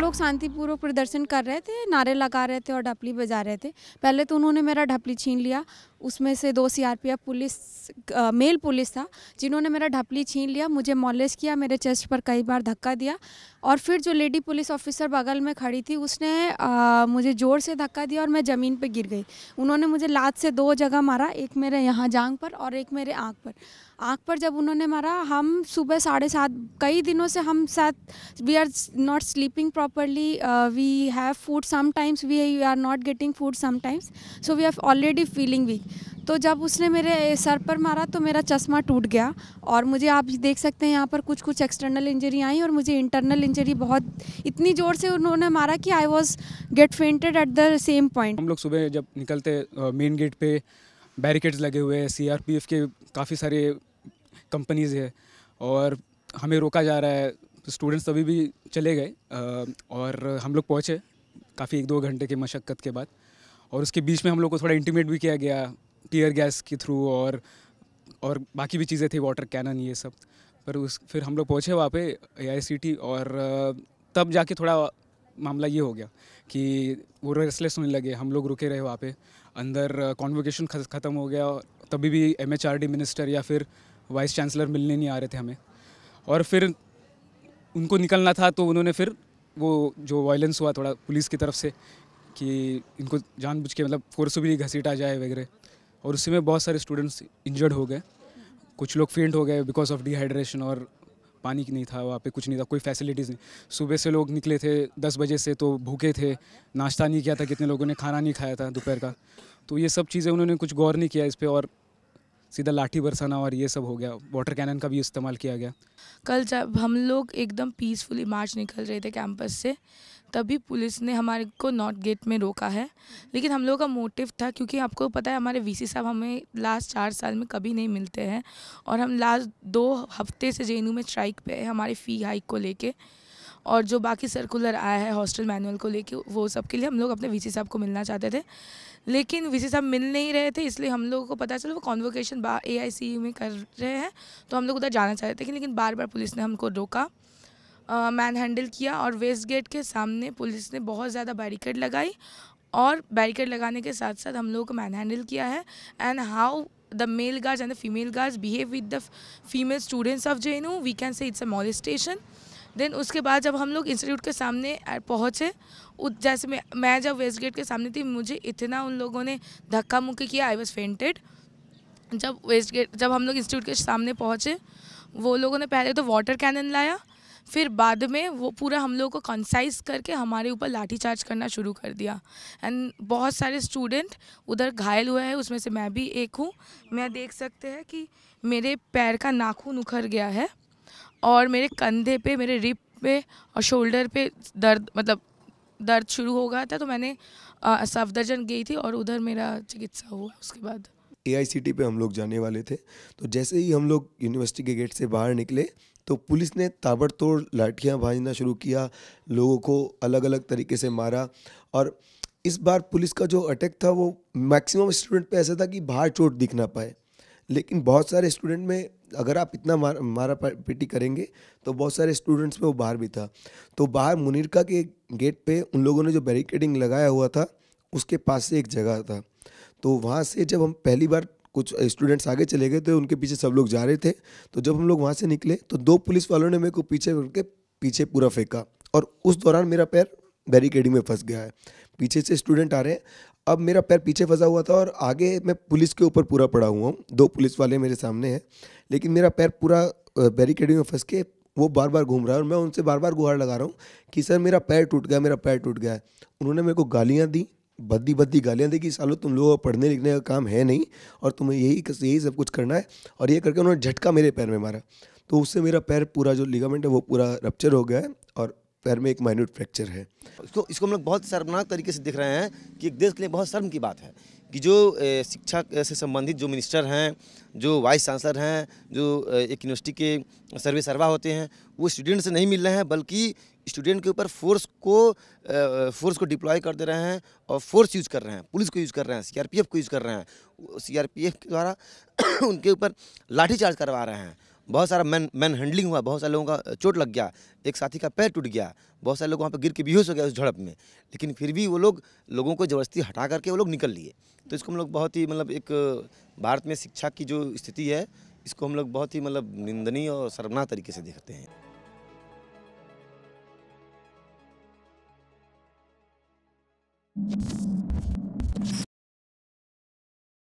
लोग शांतिपूर्वक प्रदर्शन कर रहे थे नारे लगा रहे थे और ढपली बजा रहे थे। पहले तो उन्होंने मेरा ढपली छीन लिया। उसमें से दो सीआरपीएफ पुलिस आ, मेल पुलिस था जिन्होंने मेरा ढपली छीन लिया मुझे मॉलेज किया मेरे चेस्ट पर कई बार धक्का दिया और फिर जो लेडी पुलिस ऑफिसर बगल में खड़ी थी उसने आ, मुझे ज़ोर से धक्का दिया और मैं ज़मीन पर गिर गई। उन्होंने मुझे लात से दो जगह मारा एक मेरे यहाँ जांग पर और एक मेरे आँख पर। आँख पर जब उन्होंने मारा, हम सुबह साढ़े सात, कई दिनों से हम साथ we are not sleeping properly we have food sometimes we are not getting food sometimes so we have already feeling weak तो जब उसने मेरे सर पर मारा तो मेरा चश्मा टूट गया और मुझे आप देख सकते हैं यहाँ पर कुछ कुछ एक्सटर्नल इंजरी आई और मुझे इंटरनल इंजरी बहुत, इतनी ज़ोर से उन्होंने मारा कि I was get fainted at the same point हम लोग सुबह जब निकलते मेन गेट पे बैरिकेड्स लगे हुए हैं सीआरपीएफ के काफ़ी सारे कंपनीज़ है और हमें रोका जा रहा है। स्टूडेंट्स अभी भी चले गए और हम लोग पहुँचे काफ़ी एक दो घंटे के मशक्क़त के बाद। और उसके बीच में हम लोग को थोड़ा इंटीमेट भी किया गया टीयर गैस के थ्रू और और बाकी भी चीज़ें थी वाटर कैनन ये सब। पर उस, फिर हम लोग पहुँचे वहाँ पे ए और तब जाके थोड़ा मामला ये हो गया कि वो रेसलेस होने लगे। हम लोग रुके रहे वहाँ पे। अंदर कॉन्वोकेशन ख़त्म हो गया, तभी भी एमएचआरडी मिनिस्टर या फिर वाइस चांसलर मिलने नहीं आ रहे थे हमें। और फिर उनको निकलना था तो उन्होंने फिर वो जो वायलेंस हुआ थोड़ा पुलिस की तरफ़ से, कि इनको जानबूझ के मतलब फोर्सबली घसीटा जाए वगैरह। और उसी में बहुत सारे स्टूडेंट्स इंजर्ड हो गए। कुछ लोग फेंट हो गए बिकॉज़ ऑफ़ डिहाइड्रेशन और पानी की नहीं था, वहाँ पे कुछ नहीं था, कोई फैसिलिटीज़ नहीं। सुबह से लोग निकले थे दस बजे से तो भूखे थे, नाश्ता नहीं किया था, कितने लोगों ने खाना नहीं खाया था दोपहर का। तो ये सब चीज़ें उन्होंने कुछ गौर नहीं किया इस पर और सीधा लाठी बरसाना और ये सब हो गया। वाटर कैनन का भी इस्तेमाल किया गया। कल जब हम लोग एकदम पीसफुली मार्च निकल रहे थे कैंपस से, तभी पुलिस ने हमारे को नॉर्थ गेट में रोका है। लेकिन हम लोगों का मोटिव था क्योंकि आपको पता है हमारे वीसी साहब हमें लास्ट चार साल में कभी नहीं मिलते हैं। और हम लास्ट दो हफ़्ते से जे में स्ट्राइक पे है, हमारी फ़ी हाइक को लेके। और जो बाकी सर्कुलर आया है हॉस्टल मैनुअल को लेके, वो सब के लिए हम लोग अपने वीसी साहब को मिलना चाहते थे। लेकिन वीसी साहब मिल नहीं रहे थे, इसलिए हम लोगों को पता चला, वो कॉन्वोकेशन ए आई में कर रहे हैं तो हम लोग उधर जाना चाहते थे, लेकिन बार बार पुलिस ने हमको रोका मैन हैंडल किया और वेस्ट गेट के सामने पुलिस ने बहुत ज़्यादा बैरिकेड लगाई और बैरिकेड लगाने के साथ साथ हम लोगों को मैन हैंडल किया है। And how the male guards and the female guards behave with the female students of J we can say it's a station then उसके बाद जब हम लोग इंस्टीट्यूट के सामने पहुँचे जैसे मैं मैं जब वेस्ट गेट के सामने थी, मुझे इतना उन लोगों ने धक्का मुक्की किया आई वॉज़ फेंटेड जब वेस्ट गेट जब हम लोग इंस्टीट्यूट के सामने पहुँचे, वो लोगों ने पहले तो वाटर कैनन लाया, फिर बाद में वो पूरा हम लोग को कंसाइज करके हमारे ऊपर लाठी चार्ज करना शुरू कर दिया। एंड बहुत सारे स्टूडेंट उधर घायल हुए हैं, उसमें से मैं भी एक हूँ। मैं देख सकते हैं कि मेरे पैर का नाखून उखड़ गया है। और मेरे कंधे पे, मेरे रिप पे और शोल्डर पे दर्द मतलब दर्द शुरू हो गया था तो मैंने सफदरजन गई थी और उधर मेरा चिकित्सा हुआ उसके बाद। एआईसीटी पे हम लोग जाने वाले थे तो जैसे ही हम लोग यूनिवर्सिटी के गेट से बाहर निकले तो पुलिस ने ताबड़तोड़ लाठियाँ भाजना शुरू किया, लोगों को अलग अलग तरीके से मारा और इस बार पुलिस का जो अटैक था, वो मैक्सिमम स्टूडेंट पे ऐसा था कि बाहर चोट दिख ना पाए। लेकिन बहुत सारे स्टूडेंट में अगर आप इतना मार, मारा पीटी करेंगे तो बहुत सारे स्टूडेंट्स में वो बाहर भी था। तो बाहर मुनिरका के गेट पे उन लोगों ने जो बैरिकेडिंग लगाया हुआ था, उसके पास से एक जगह था। तो वहाँ से जब हम पहली बार कुछ स्टूडेंट्स आगे चले गए थे उनके पीछे सब लोग जा रहे थे। तो जब हम लोग वहाँ से निकले तो दो पुलिस वालों ने मेरे को पीछे उनके पीछे पूरा फेंका। और उस दौरान मेरा पैर बैरिकेडिंग में फंस गया है। पीछे से स्टूडेंट आ रहे हैं। अब मेरा पैर पीछे फंसा हुआ था और आगे मैं पुलिस के ऊपर पूरा पड़ा हुआ हूँ। दो पुलिस वाले मेरे सामने हैं। लेकिन मेरा पैर पूरा बैरिकेडिंग में फंस के वो बार बार घूम रहा है और मैं उनसे बार बार गुहार लगा रहा हूँ कि, सर, मेरा पैर टूट गया, मेरा पैर टूट गया उन्होंने मेरे को गालियाँ दी बद्दी बद्दी गालियाँ दी कि, सालों, तुम लोगों का पढ़ने लिखने का काम है नहीं और तुम्हें यही यही सब कुछ करना है। और ये करके उन्होंने झटका मेरे पैर में मारा। तो उससे मेरा पैर पूरा जो लिगामेंट है वो पूरा रप्चर हो गया है और पैर में एक माइन्यूट फ्रैक्चर है। इसको इसको हम लोग बहुत शर्मनाक तरीके से दिख रहे हैं कि एक देश के लिए बहुत शर्म की बात है कि जो शिक्षा से संबंधित जो मिनिस्टर हैं, जो वाइस चांसलर हैं, जो एक यूनिवर्सिटी के सर्वे सर्वा होते हैं, वो स्टूडेंट से नहीं मिल रहे हैं, बल्कि स्टूडेंट के ऊपर फोर्स को फोर्स को डिप्लॉय कर दे रहे हैं और फोर्स यूज़ कर रहे हैं, पुलिस को यूज़ कर रहे हैं सीआरपीएफ को यूज़ कर रहे हैं। सीआरपीएफ के द्वारा उनके ऊपर लाठीचार्ज करवा रहे हैं। बहुत सारा मैन मैन हैंडलिंग हुआ, बहुत सारे लोगों का चोट लग गया, एक साथी का पैर टूट गया, बहुत सारे लोग वहाँ पर गिर के बेहोश हो गया उस झड़प में। लेकिन फिर भी वो लोग, लोगों को ज़बरदस्ती हटा करके वो लोग निकल लिए। तो इसको हम लोग बहुत ही मतलब एक भारत में शिक्षा की जो स्थिति है, इसको हम लोग बहुत ही मतलब निंदनीय और शर्मनाक तरीके से देखते हैं।